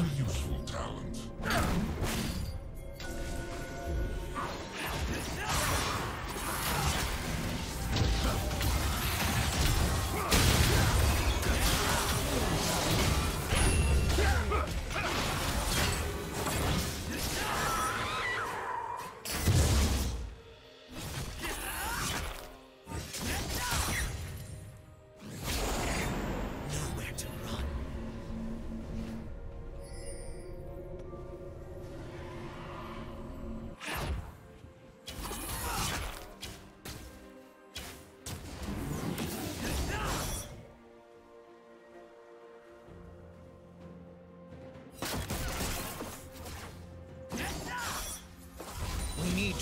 A useful talent.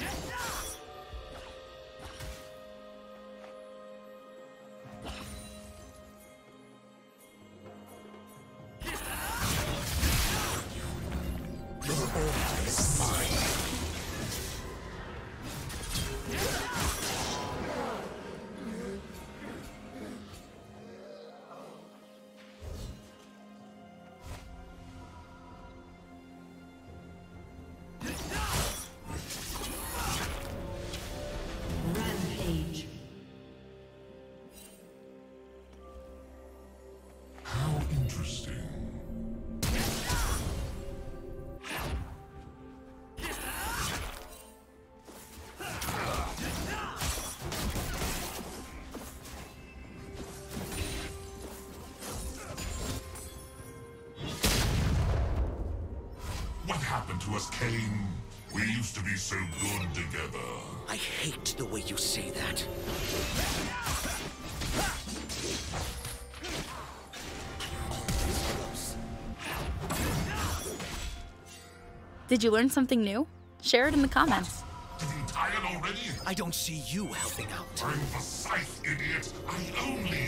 Rampage. Happened to us, Kayn? We used to be so good together. I hate the way you say that. Did you learn something new? Share it in the comments. Is he tired already? I don't see you helping out. I'm the scythe, idiot. I only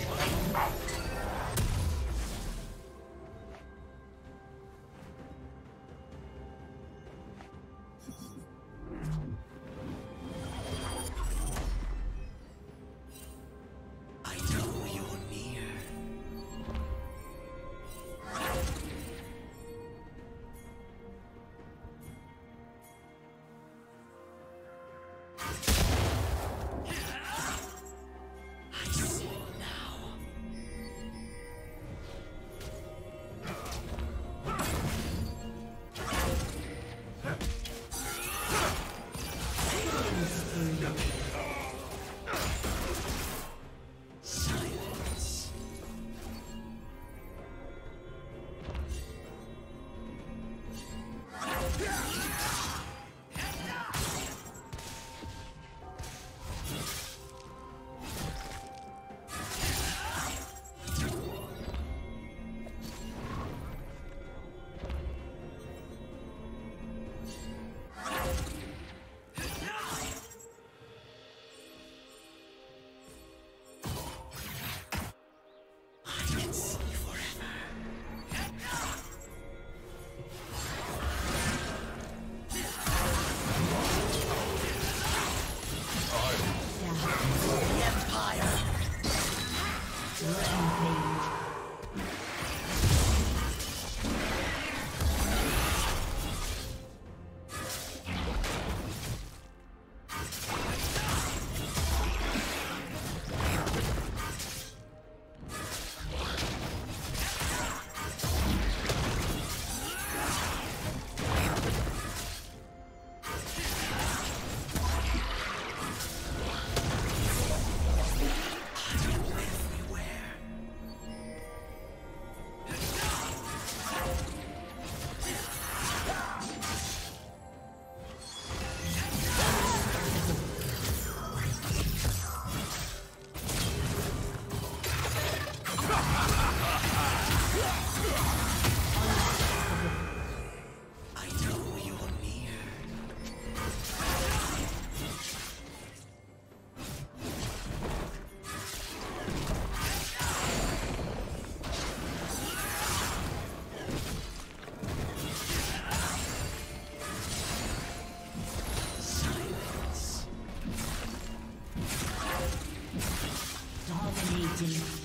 Dominating.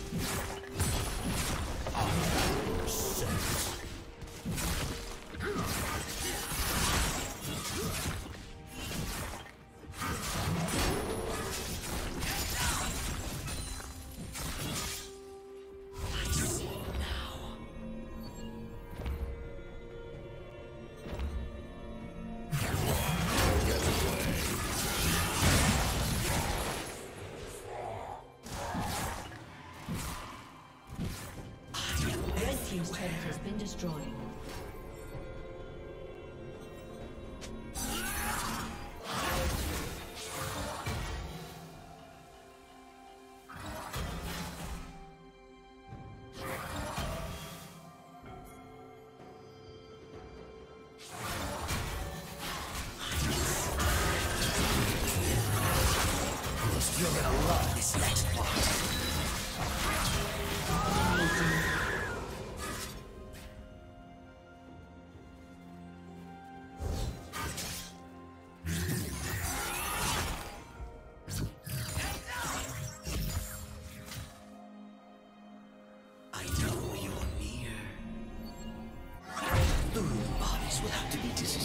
Destroyed. will have to be disassembled.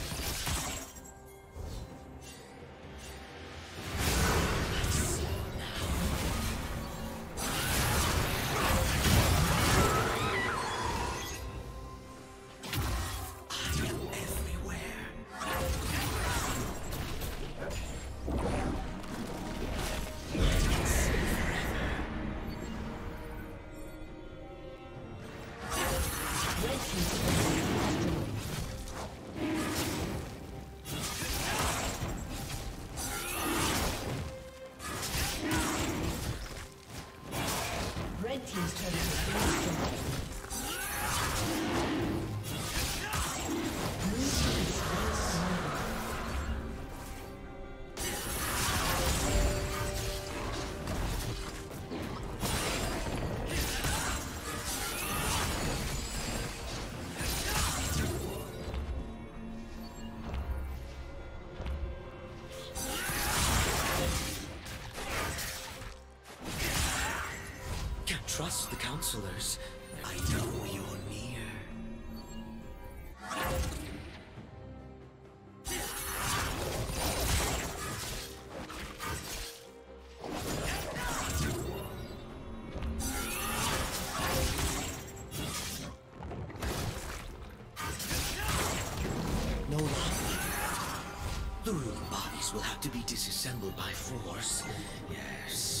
Counselors. I know you're near. The ruined bodies will have to be disassembled by force. Yes,